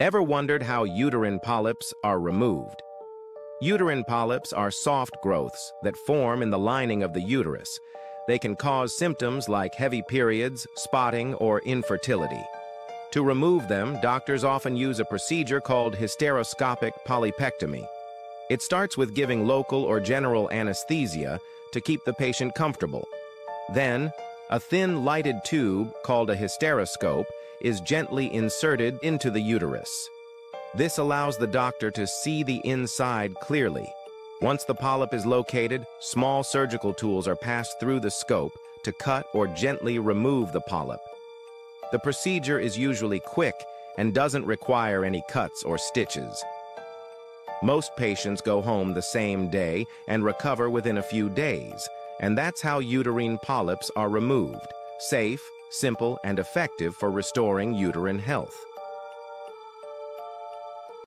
Ever wondered how uterine polyps are removed? Uterine polyps are soft growths that form in the lining of the uterus. They can cause symptoms like heavy periods, spotting, or infertility. To remove them, doctors often use a procedure called hysteroscopic polypectomy. It starts with giving local or general anesthesia to keep the patient comfortable. Then, a thin lighted tube, called a hysteroscope, is gently inserted into the uterus. This allows the doctor to see the inside clearly. Once the polyp is located, small surgical tools are passed through the scope to cut or gently remove the polyp. The procedure is usually quick and doesn't require any cuts or stitches. Most patients go home the same day and recover within a few days, and that's how uterine polyps are removed. Safe, simple, and effective for restoring uterine health.